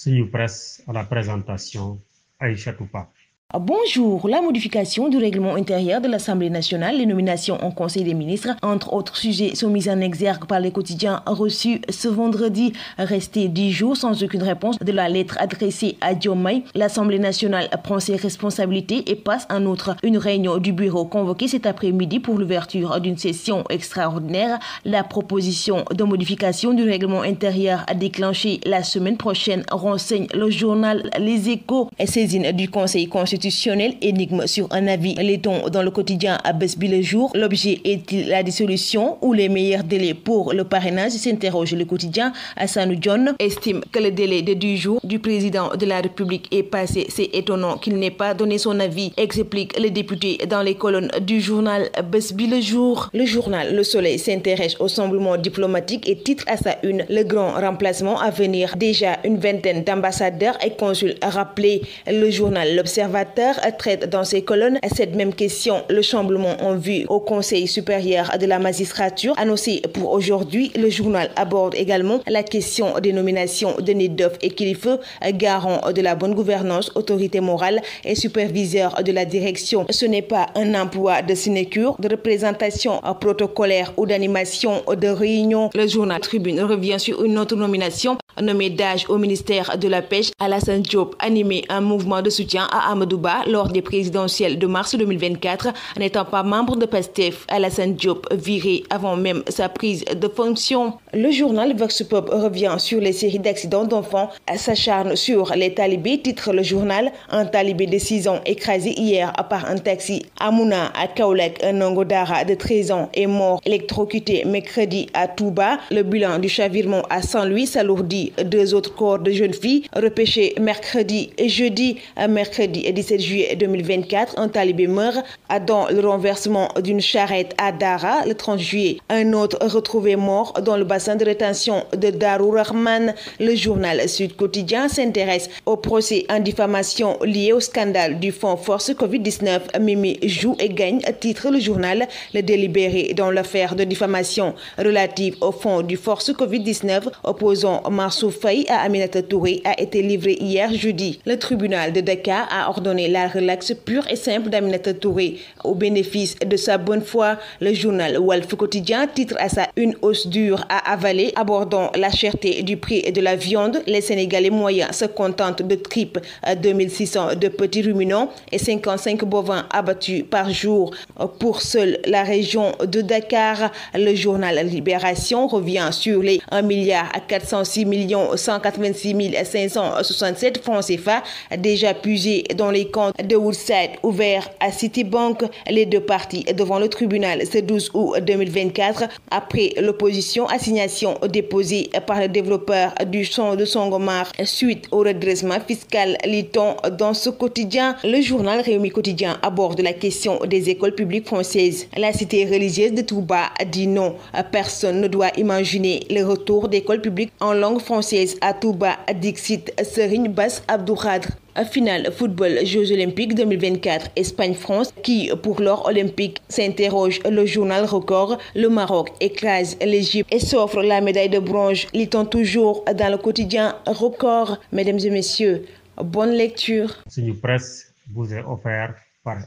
suñu presse à la présentation Aïcha Toupa. Bonjour. La modification du règlement intérieur de l'Assemblée nationale, les nominations en Conseil des ministres, entre autres sujets, sont mises en exergue par les quotidiens reçus ce vendredi. Resté dix jours sans aucune réponse de la lettre adressée à Diomaye, l'Assemblée nationale prend ses responsabilités et passe en outre une réunion du bureau convoquée cet après-midi pour l'ouverture d'une session extraordinaire. La proposition de modification du règlement intérieur a déclenché la semaine prochaine, renseigne le journal Les Échos et saisine du Conseil constitutionnel énigme sur un avis Letton dans le quotidien à Besby le jour. L'objet est-il la dissolution ou les meilleurs délais pour le parrainage s'interroge le quotidien. Hassan John estime que le délai de 10 jours du président de la République est passé. C'est étonnant qu'il n'ait pas donné son avis, explique le député dans les colonnes du journal Besby le jour. Le journal Le Soleil s'intéresse au semblement diplomatique et titre à sa une le grand remplacement à venir. Déjà une vingtaine d'ambassadeurs et consuls rappelés. Le journal L'Observateur traite dans ses colonnes cette même question, le chamblement en vue au Conseil supérieur de la magistrature. Annoncé pour aujourd'hui, le journal aborde également la question des nominations de Nedoff et Kilifeu, garant de la bonne gouvernance, autorité morale et superviseur de la direction. Ce n'est pas un emploi de sinécure, de représentation protocolaire ou d'animation de réunion. Le journal Tribune revient sur une autre nomination nommée d'âge au ministère de la Pêche. Alassane Diop animé un mouvement de soutien à Amadouba lors des présidentielles de mars 2024. N'étant pas membre de PASTEF, Alassane Diop viré avant même sa prise de fonction. Le journal Vox Pop revient sur les séries d'accidents d'enfants, s'acharne sur les talibés, titre le journal. Un talibé de 6 ans écrasé hier par un taxi à Mouna, à Kaolek, un Nangodara de 13 ans est mort électrocuté mercredi à Touba. Le bilan du chavirement à Saint-Louis s'alourdit. Deux autres corps de jeunes filles repêchés mercredi et jeudi, mercredi 17 juillet 2024. Un talibé meurt dans le renversement d'une charrette à Dara le 30 juillet. Un autre retrouvé mort dans le bassin de rétention de Darou Rahman. Le journal Sud Quotidien s'intéresse au procès en diffamation lié au scandale du fonds Force Covid-19. Mimi joue et gagne, titre le journal Le délibéré dans l'affaire de diffamation relative au fonds du Force Covid-19 opposant Marsou Faye à Aminata Touré a été livré hier jeudi. Le tribunal de Dakar a ordonné la relaxe pure et simple d'Aminata Touré au bénéfice de sa bonne foi. Le journal Wolf Quotidien titre à sa une hausse dure à avaler abordant la cherté du prix de la viande. Les Sénégalais moyens se contentent de tripes à 2600 de petits ruminants et 55 bovins abattus par jour pour seule la région de Dakar. Le journal Libération revient sur les 1 milliard 406 millions 186 567 francs CFA déjà puisés dans les comptes de Woodside ouverts à Citibank. Les deux parties devant le tribunal ce 12 août 2024 après l'opposition déposée par le développeur du son de Songomar suite au redressement fiscal Liton dans ce quotidien. Le journal Réumi Quotidien aborde la question des écoles publiques françaises. La cité religieuse de Touba dit non. Personne ne doit imaginer le retour d'écoles publiques en langue française à Touba, Dixit Serigne Bass Abdoukhadr. Finale football Jeux olympiques 2024 Espagne-France qui pour l'or olympique s'interroge le journal record. Le Maroc écrase l'Égypte et s'offre la médaille de bronze. Lit-on toujours dans le quotidien record. Mesdames et messieurs, bonne lecture. Presse vous est offert par.